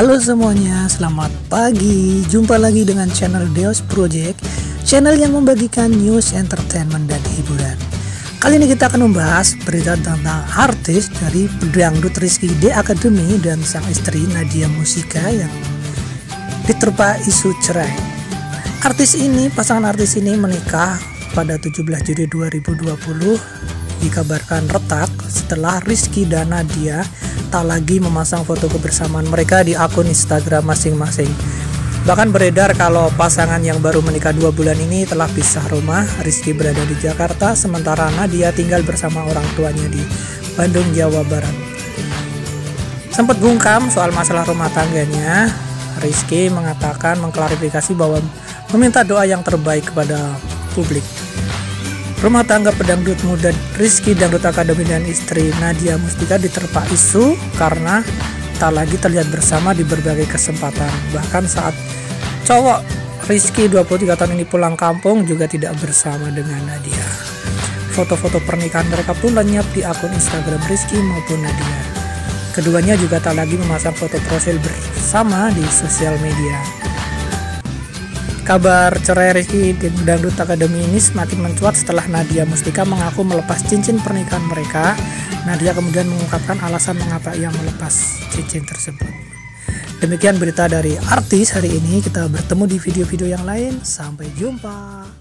Halo semuanya, selamat pagi. Jumpa lagi dengan channel Deos Project, channel yang membagikan news, entertainment, dan hiburan. Kali ini kita akan membahas berita tentang artis dari dangdut Rizky D Academy dan sang istri Nadia Musika yang diterpa isu cerai. Artis ini, pasangan artis ini menikah pada 17 Juli 2020 dikabarkan retak setelah Rizky dan Nadia tak lagi memasang foto kebersamaan mereka di akun Instagram masing-masing. Bahkan beredar kalau pasangan yang baru menikah dua bulan ini telah pisah rumah. Rizky berada di Jakarta, sementara Nadia tinggal bersama orang tuanya di Bandung, Jawa Barat. Sempat bungkam soal masalah rumah tangganya, Rizky mengatakan mengklarifikasi bahwa meminta doa yang terbaik kepada publik. Rumah tangga pedangdut muda Rizky Dangdut Akademi dan istri Nadia Mustika diterpa isu karena tak lagi terlihat bersama di berbagai kesempatan. Bahkan saat cowok Rizky 23 tahun ini pulang kampung juga tidak bersama dengan Nadia. Foto-foto pernikahan mereka pun lenyap di akun Instagram Rizky maupun Nadia. Keduanya juga tak lagi memasang foto profil bersama di sosial media. Kabar cerai Rizky Dangdut Academy ini semakin mencuat setelah Nadia Mustika mengaku melepas cincin pernikahan mereka. Nadia kemudian mengungkapkan alasan mengapa ia melepas cincin tersebut. Demikian berita dari artis hari ini. Kita bertemu di video-video yang lain. Sampai jumpa.